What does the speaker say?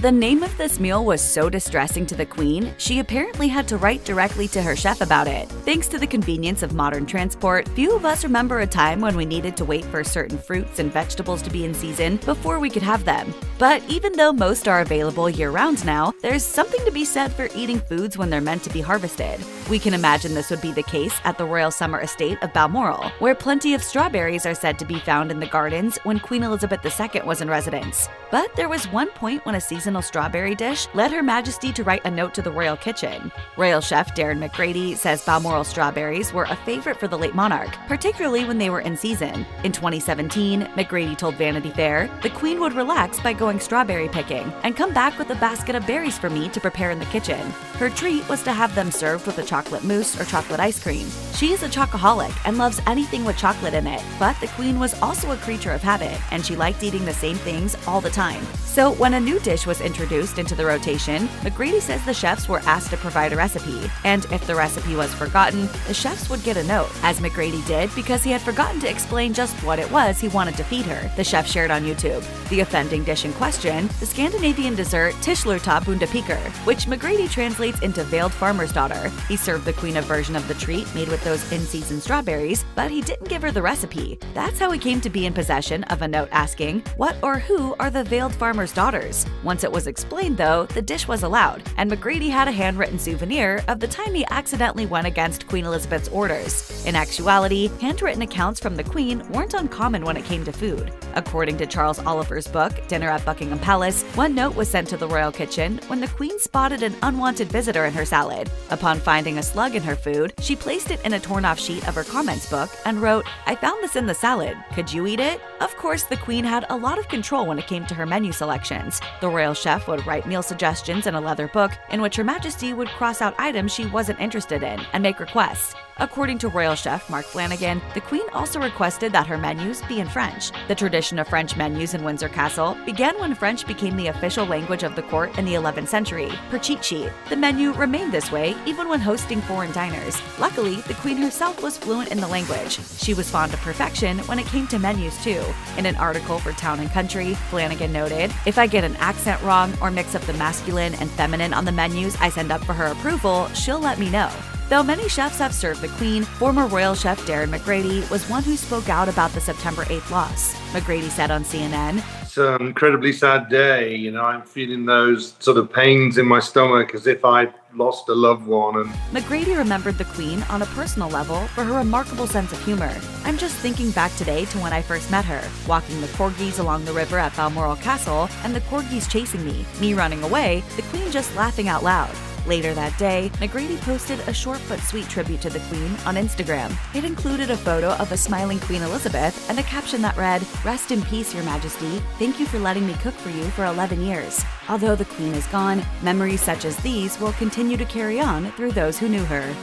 The name of this meal was so distressing to the queen, she apparently had to write directly to her chef about it. Thanks to the convenience of modern transport, few of us remember a time when we needed to wait for certain fruits and vegetables to be in season before we could have them. But even though most are available year round now, there's something to be said for eating foods when they're meant to be harvested. We can imagine this would be the case at the Royal Summer Estate of Balmoral, where plenty of strawberries are said to be found in the gardens when Queen Elizabeth II was in residence. But there was one point when a seasonal strawberry dish led Her Majesty to write a note to the royal kitchen. Royal chef Darren McGrady says Balmoral strawberries were a favorite for the late monarch, particularly when they were in season. In 2017, McGrady told Vanity Fair, the Queen would relax by going strawberry picking and come back with a basket of berries for me to prepare in the kitchen. Her treat was to have them served with a chocolate mousse or chocolate ice cream. She is a chocoholic and loves anything with chocolate in it, but the Queen was also a creature of habit, and she liked eating the same things all the time. So when a new dish was introduced into the rotation, McGrady says the chefs were asked to provide a recipe, and if the recipe was forgotten, the chefs would get a note, as McGrady did because he had forgotten to explain just what it was he wanted to feed her, the chef shared on YouTube. The offending dish in question, the Scandinavian dessert Tilslørte Bondepiker, which McGrady translates into veiled farmer's daughter. He served the queen a version of the treat made with those in-season strawberries, but he didn't give her the recipe. That's how he came to be in possession of a note asking, what or who are the veiled farmer's daughters? Once it was explained, though, the dish was allowed, and McGrady had a handwritten souvenir of the time he accidentally went against Queen Elizabeth's orders. In actuality, handwritten accounts from the Queen weren't uncommon when it came to food. According to Charles Oliver's book, Dinner at Buckingham Palace, one note was sent to the royal kitchen when the Queen spotted an unwanted visitor in her salad. Upon finding a slug in her food, she placed it in a torn off sheet of her comments book and wrote, I found this in the salad. Could you eat it? Of course, the Queen had a lot of control when it came to her menu selections. The royal chef would write meal suggestions in a leather book in which Her Majesty would cross out items she wasn't interested in and make requests. According to royal chef Mark Flanagan, the Queen also requested that her menus be in French. The tradition of French menus in Windsor Castle began when French became the official language of the court in the 11th century. Per cheat sheet, the menu remained this way even when hosting foreign diners. Luckily, the Queen herself was fluent in the language. She was fond of perfection when it came to menus too. In an article for Town and Country, Flanagan noted, If I get an accent wrong or mix up the masculine and feminine on the menus I send up for her approval, she'll let me know. Though many chefs have served the Queen, former royal chef Darren McGrady was one who spoke out about the September 8th loss. McGrady said on CNN, It's an incredibly sad day. You know, I'm feeling those sort of pains in my stomach as if I lost a loved one. And McGrady remembered the Queen on a personal level for her remarkable sense of humor. I'm just thinking back today to when I first met her, walking the corgis along the river at Balmoral Castle, and the corgis chasing me, me running away, the Queen just laughing out loud. Later that day, McGrady posted a short but sweet tribute to the Queen on Instagram. It included a photo of a smiling Queen Elizabeth and a caption that read, Rest in peace, Your Majesty. Thank you for letting me cook for you for 11 years. Although the Queen is gone, memories such as these will continue to carry on through those who knew her.